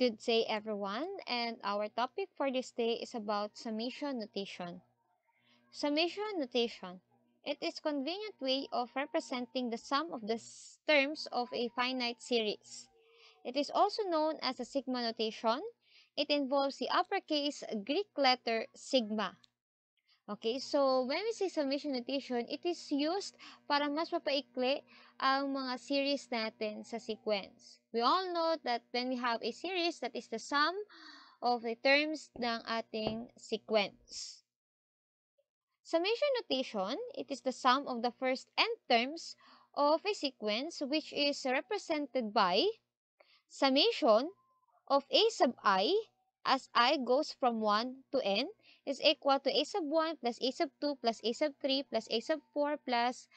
Good day everyone and our topic for this day is about summation notation. Summation notation. It is convenient way of representing the sum of the terms of a finite series. It is also known as a sigma notation. It involves the uppercase Greek letter sigma. Okay, so when we say summation notation, it is used para mas mapaikli ang mga series natin sa sequence. We all know that when we have a series, that is the sum of the terms ng ating sequence. Summation notation, it is the sum of the first n terms of a sequence which is represented by summation of a sub i as i goes from 1 to n is equal to a sub 1 plus a sub 2 plus a sub 3 plus a sub 4 plus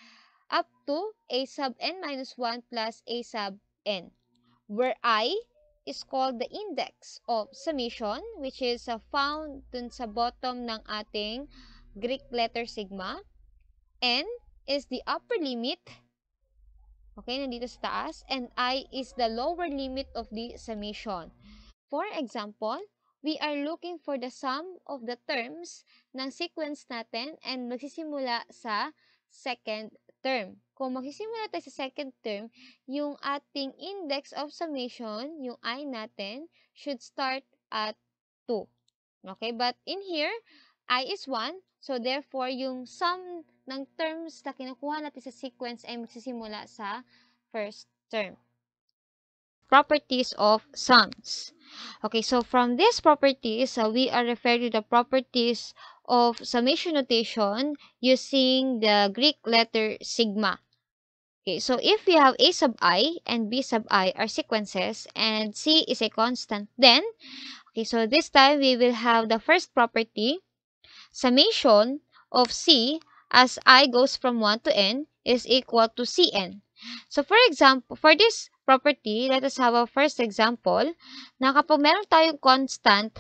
up to a sub n minus 1 plus a sub n, where i is called the index of summation which is uh, found dun sa bottom ng ating Greek letter sigma. n is the upper limit Okay, nandito sa taas. And i is the lower limit of the summation. For example, we are looking for the sum of the terms ng sequence natin and magsisimula sa second term. Kung magsisimula tayo sa second term, yung ating index of summation, yung i natin, should start at 2. Okay, but in here, i is 1, so therefore, yung sum ng terms na kinukuha natin sa sequence ay magsisimula sa first term. Properties of sums. Okay, so from these properties, uh, we are referring to the properties of summation notation using the Greek letter sigma. Okay, so if we have a sub i and b sub i are sequences and c is a constant, then, okay, so this time we will have the first property, summation of c as i goes from 1 to n is equal to cn. So for example, for this property, let us have a first example na kapag meron tayong constant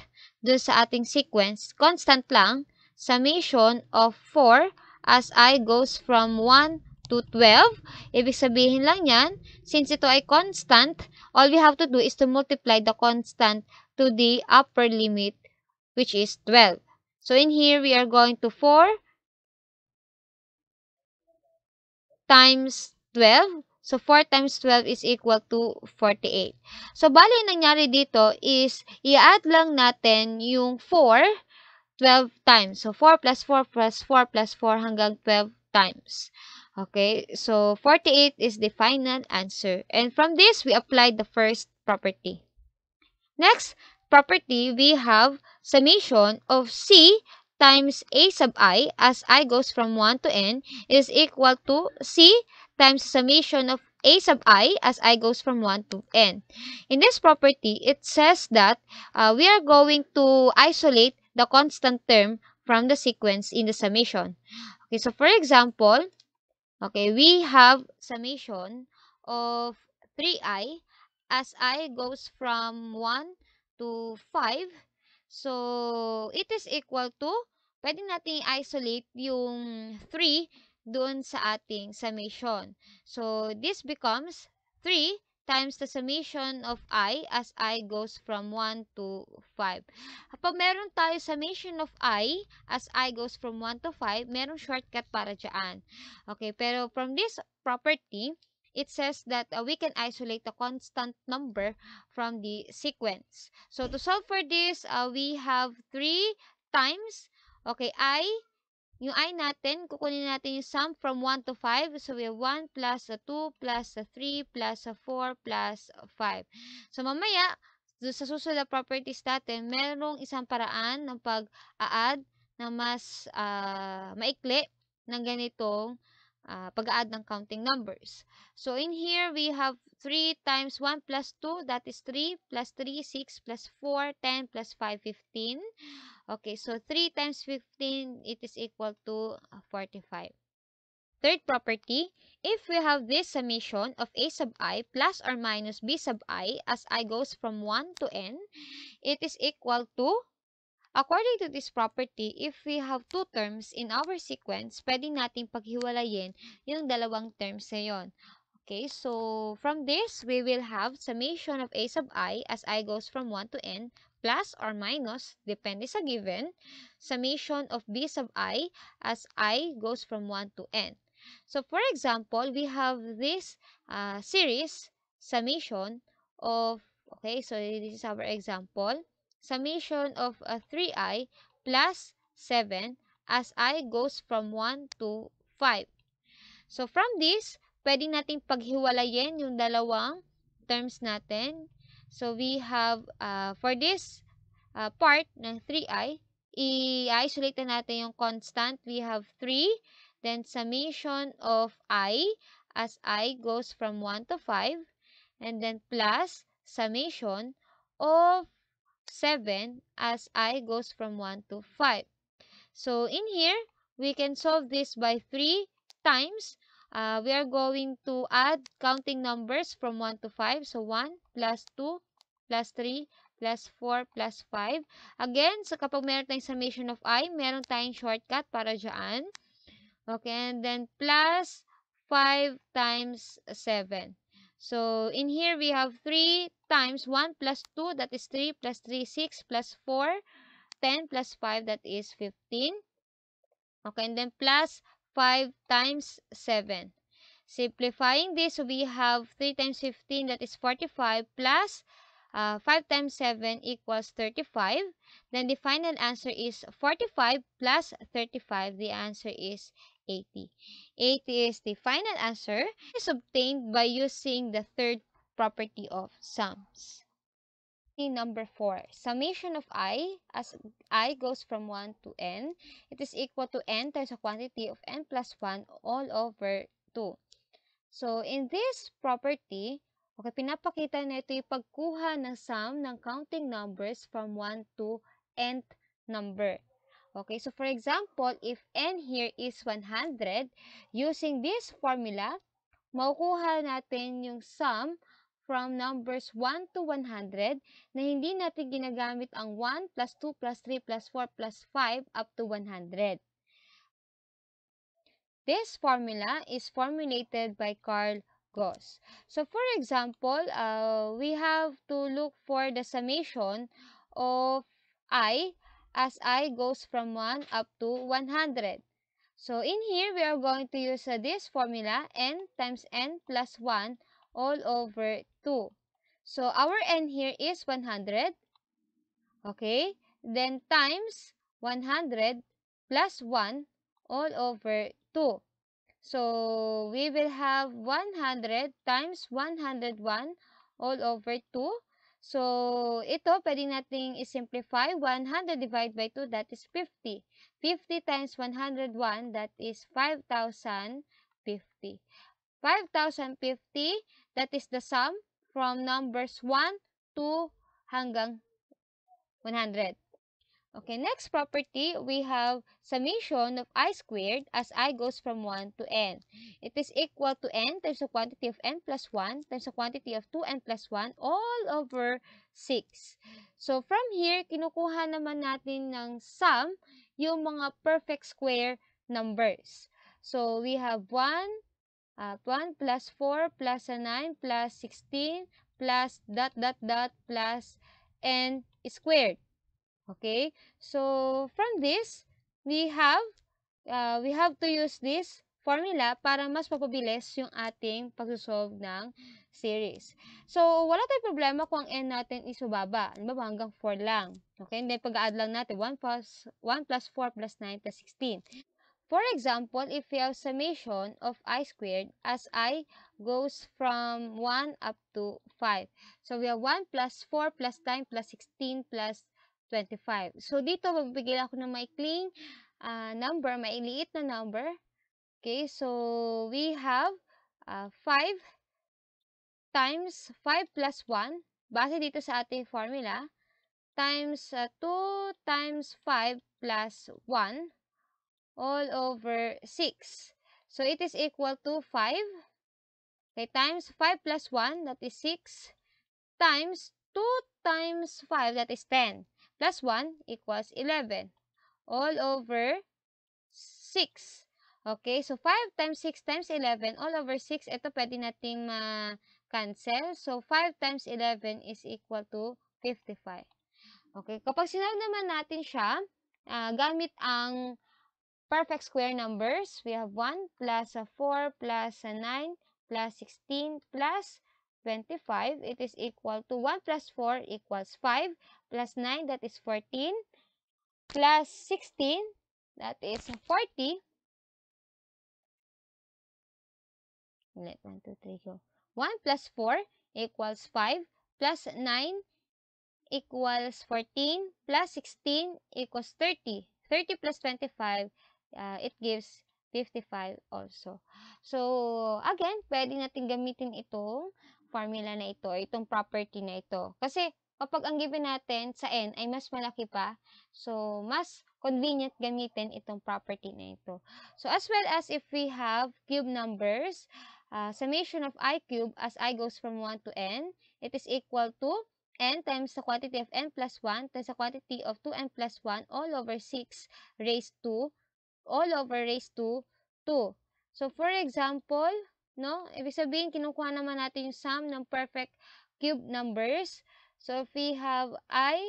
dun sa ating sequence, constant lang, summation of 4 as i goes from 1 to 12. Ibig sabihin lang yan, since ito ay constant, all we have to do is to multiply the constant to the upper limit, which is 12. So in here, we are going to 4 times 12 So, 4 times 12 is equal to 48. So, bali nangyari dito is, i-add lang natin yung 4, 12 times. So, 4 plus 4 plus 4 plus 4 hanggang 12 times. Okay, so 48 is the final answer. And from this, we applied the first property. Next property, we have summation of C times A sub i as i goes from 1 to n is equal to C times summation of a sub i as i goes from 1 to n. In this property, it says that uh, we are going to isolate the constant term from the sequence in the summation. Okay, so for example, okay, we have summation of 3i as i goes from 1 to 5. So, it is equal to, pwede natin isolate yung 3 doon sa ating summation. So, this becomes 3 times the summation of i as i goes from 1 to 5. Kapag meron tayo summation of i as i goes from 1 to 5, meron shortcut para dyan. Okay, pero from this property, it says that uh, we can isolate the constant number from the sequence. So, to solve for this, uh, we have 3 times, okay, i yung i natin, kukunin natin yung sum from 1 to 5. So, we have 1 plus 2 plus 3 plus 4 plus 5. So, mamaya, sa susunod na properties natin, merong isang paraan ng pag-a-add na mas uh, maikli ng ganitong uh, pag-add ng counting numbers. So, in here, we have 3 times 1 plus 2, that is 3, plus 3, 6, plus 4, 10, plus 5, 15. Okay, so 3 times 15, it is equal to 45. Third property, if we have this summation of a sub i plus or minus b sub i as i goes from 1 to n, it is equal to, according to this property, if we have two terms in our sequence, pwede nating paghiwalayin yung dalawang terms na yon. Okay, so from this, we will have summation of a sub i as i goes from 1 to n plus or minus, depende sa given, summation of b sub i as i goes from 1 to n. So, for example, we have this uh, series summation of, okay, so this is our example, summation of uh, 3i plus 7 as i goes from 1 to 5. So, from this, pwede nating paghiwalayin yung dalawang terms natin. So, we have, uh, for this uh, part ng 3i, i-isolate na natin yung constant. We have 3, then summation of i as i goes from 1 to 5, and then plus summation of 7 as i goes from 1 to 5. So, in here, we can solve this by 3 times uh, we are going to add counting numbers from 1 to 5. So, 1 plus 2 plus 3 plus 4 plus 5. Again, so kapag meron tayong summation of i, meron tayong shortcut para dyan. Okay, and then plus 5 times 7. So, in here, we have 3 times 1 plus 2, that is 3, plus 3, 6, plus 4, 10, plus 5, that is 15. Okay, and then plus 5 times 7. Simplifying this, we have 3 times 15, that is 45, plus uh, 5 times 7 equals 35. Then the final answer is 45 plus 35. The answer is 80. 80 is the final answer. It is obtained by using the third property of sums. Number 4. Summation of i as i goes from 1 to n. It is equal to n times the quantity of n plus 1 all over 2. So, in this property, okay, pinapakita na ito yung pagkuha ng sum ng counting numbers from 1 to nth number. Okay, so for example, if n here is 100, using this formula, makukuha natin yung sum from numbers 1 to 100 na hindi natin ginagamit ang 1 plus 2 plus 3 plus 4 plus 5 up to 100. This formula is formulated by Carl Gauss. So, for example, uh, we have to look for the summation of i as i goes from 1 up to 100. So, in here, we are going to use uh, this formula, n times n plus 1 all over 2. So, our n here is 100. Okay? Then, times 100 plus 1 all over 2. So, we will have 100 times 101 all over 2. So, ito, pwede nating i-simplify. 100 divided by 2, that is 50. 50 times 101, that is 5,050. 5,050, that is the sum from numbers 1 to hanggang 100. Okay, next property, we have summation of i squared as i goes from 1 to n. It is equal to n times the quantity of n plus 1 times the quantity of 2n plus 1 all over 6. So, from here, kinukuha naman natin ng sum yung mga perfect square numbers. So, we have 1, uh, 1 plus 4 plus 9 plus 16 plus dot dot dot plus n squared. Okay? So, from this, we have uh, we have to use this formula para mas mapabilis yung ating pagsosolve ng series. So, wala tayong problema kung ang n natin is mababa. Halimbawa, hanggang 4 lang. Okay? Then, pag-add lang natin, 1 plus, 1 plus 4 plus 9 plus 16. For example, if we have summation of i squared as i goes from 1 up to 5. So, we have 1 plus 4 plus 9 plus 16 plus 25. So, dito, magbibigay ako ng maikling uh, number, mailiit na number. Okay, so, we have uh, 5 times 5 plus 1, base dito sa ating formula, times uh, 2 times 5 plus 1, all over 6. So, it is equal to 5. Okay, times 5 plus 1, that is 6. Times 2 times 5, that is 10. Plus 1 equals 11. All over 6. Okay, so 5 times 6 times 11, all over 6, ito pwede nating ma-cancel. So, 5 times 11 is equal to 55. Okay, kapag sinalve naman natin siya, uh, gamit ang perfect square numbers, we have 1 plus a plus 4 plus a plus 9 plus 16 plus 25. It is equal to 1 plus 4 equals 5 plus 9 that is 14 plus 16 that is 40 let 1 2 3 go. 1 plus 4 equals 5 plus 9 equals 14 plus 16 equals 30 30 plus 25 uh, it gives 55 also so again pwede natin gamitin itong formula na ito itong property na ito kasi kapag ang given natin sa n ay mas malaki pa, so mas convenient gamitin itong property na ito. So as well as if we have cube numbers, uh, summation of i cube as i goes from 1 to n, it is equal to n times the quantity of n plus 1 times the quantity of 2n plus 1 all over 6 raised to all over raised to 2. So for example, no, ibig sabihin kinukuha naman natin yung sum ng perfect cube numbers. So if we have i,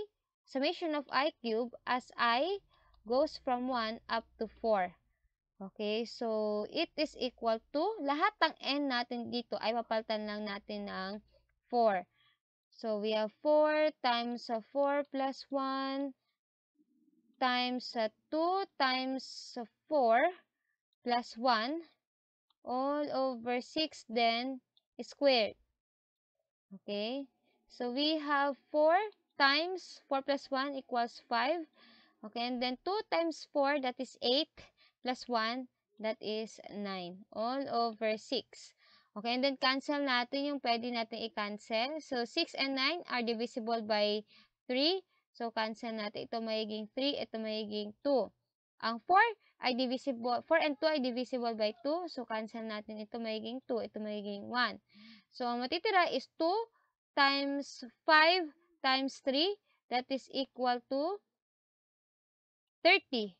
summation of i cube as i goes from 1 up to 4. Okay, so it is equal to, lahat ng n natin dito ay papalitan lang natin ng 4. So we have 4 times 4 plus 1 times 2 times 4 plus 1 all over 6 then squared. Okay. So, we have 4 times 4 plus 1 equals 5. Okay, and then 2 times 4, that is 8, plus 1, that is 9. All over 6. Okay, and then cancel natin yung pwede natin i-cancel. So, 6 and 9 are divisible by 3. So, cancel natin. Ito magiging 3, ito magiging 2. Ang 4 ay divisible, 4 and 2 ay divisible by 2. So, cancel natin. Ito magiging 2, ito magiging 1. So, ang matitira is 2 times 5 times 3, that is equal to 30.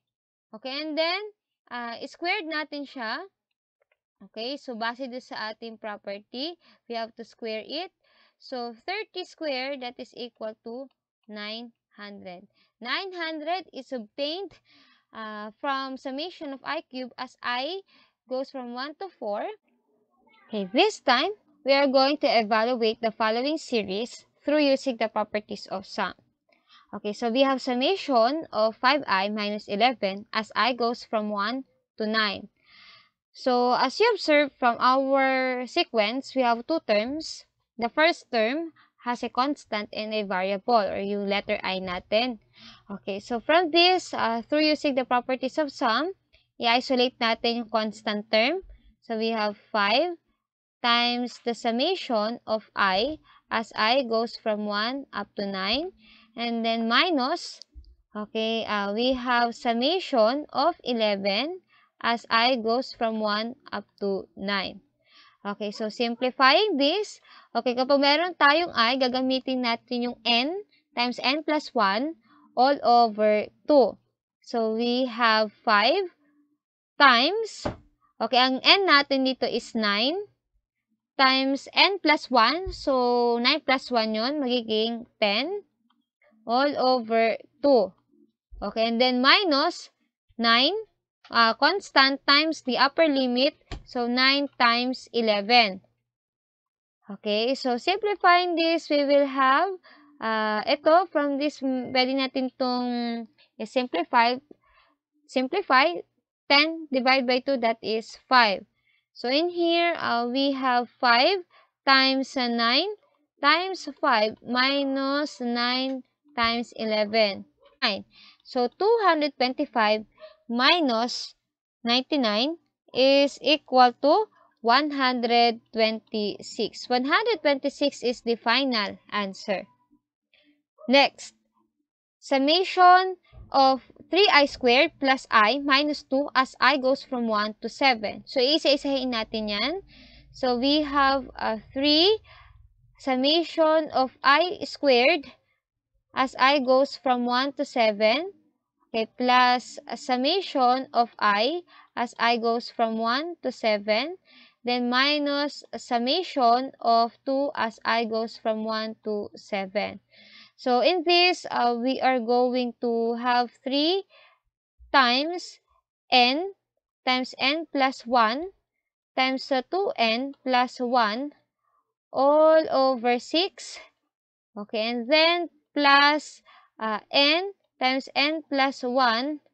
Okay, and then, uh, squared natin siya. Okay, so base doon sa ating property, we have to square it. So, 30 squared, that is equal to 900. 900 is obtained uh, from summation of i cube as i goes from 1 to 4. Okay, this time, we are going to evaluate the following series through using the properties of sum. Okay, so we have summation of 5i minus 11 as i goes from 1 to 9. So, as you observe from our sequence, we have two terms. The first term has a constant and a variable or yung letter i natin. Okay, so from this, uh, through using the properties of sum, i-isolate natin yung constant term. So, we have 5 times the summation of i as i goes from 1 up to 9 and then minus okay uh, we have summation of 11 as i goes from 1 up to 9 okay so simplifying this okay kapag meron tayong i gagamitin natin yung n times n plus 1 all over 2 so we have 5 times okay ang n natin dito is 9 times n plus 1. So, 9 plus 1 yun, magiging 10 all over 2. Okay, and then minus 9, uh, constant times the upper limit. So, 9 times 11. Okay, so simplifying this, we will have, uh, ito, from this, pwede natin itong simplify, simplify, 10 divided by 2, that is 5. So, in here, uh, we have 5 times uh, 9 times 5 minus 9 times 11. 9. So, 225 minus 99 is equal to 126. 126 is the final answer. Next, summation of 3i squared plus i minus 2 as i goes from 1 to 7. So, isa-isahin natin yan. So, we have a 3 summation of i squared as i goes from 1 to 7. Okay, plus a summation of i as i goes from 1 to 7, then minus a summation of 2 as i goes from 1 to 7. So in this, uh, we are going to have 3 times n times n plus 1 times uh, 2n plus 1 all over 6. Okay, and then plus uh, n times n plus 1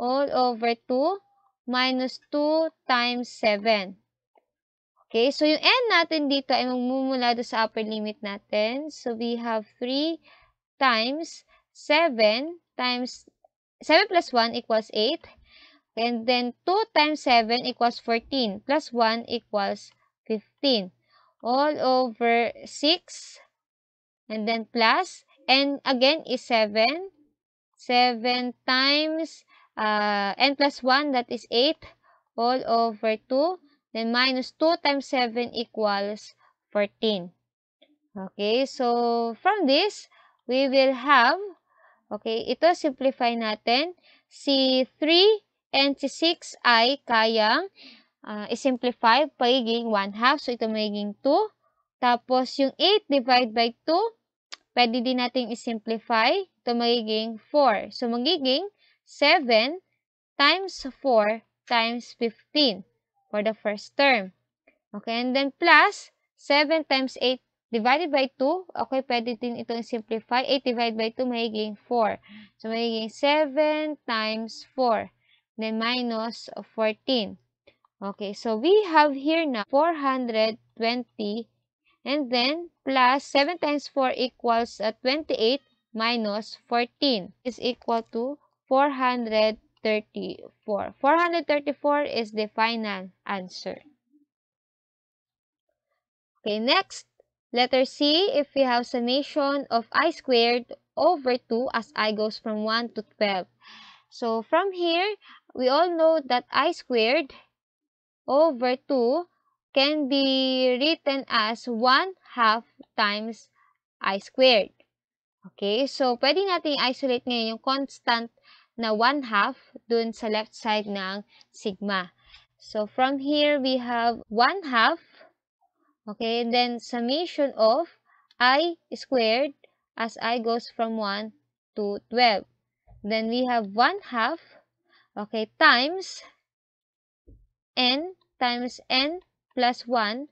all over 2 minus 2 times 7. Okay, so yung n natin dito ay magmumula doon sa upper limit natin. So, we have 3 times 7 times 7 plus 1 equals 8. And then 2 times 7 equals 14 plus 1 equals 15. All over 6 and then plus and again is 7. 7 times uh, n plus 1 that is 8 all over 2. Then minus 2 times 7 equals 14. Okay, so from this, we will have, okay, ito simplify natin. Si 3 and si 6 ay kayang uh, isimplify pagiging 1 half. So, ito magiging 2. Tapos, yung 8 divide by 2, pwede din natin isimplify. Ito magiging 4. So, magiging 7 times 4 times 15 for the first term. Okay, and then plus 7 times 8 divided by 2. Okay, pwede din itong simplify. 8 divided by 2 magiging 4. So, magiging 7 times 4 then minus 14. Okay, so we have here now 420 and then plus 7 times 4 equals uh, 28 minus 14 is equal to 434. 434 is the final answer. Okay, next, letter C, if we have summation of i squared over 2 as i goes from 1 to 12. So, from here, we all know that i squared over 2 can be written as 1 half times i squared. Okay, so pwede natin isolate ngayon yung constant na 1 half dun sa left side ng sigma. So from here, we have 1 half, okay, and then summation of i squared as i goes from 1 to 12. Then we have 1 half Okay, times n times n plus 1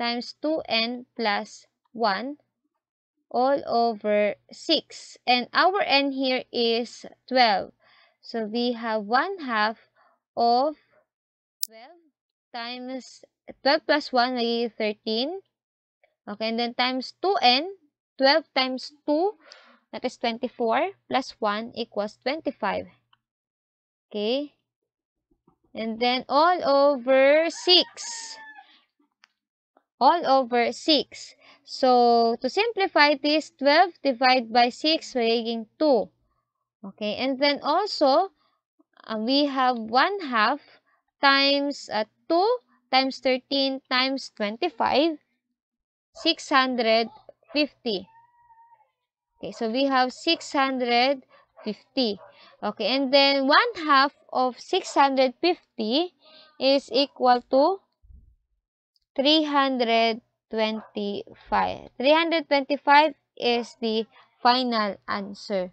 times 2n plus 1 all over 6. And our n here is 12. So we have 1 half of 12 times 12 plus 1 magiging 13. Okay, and then times 2n, 12 times 2, that is 24, plus 1 equals 25. Okay? And then all over 6. All over 6. So, to simplify this, 12 divided by 6 magiging 2. Okay, and then also, uh, we have 1 half times uh, 2 times 13 times 25, 650. Okay, so we have 650. Okay, and then 1 half of 650 is equal to 325. 325 is the final answer.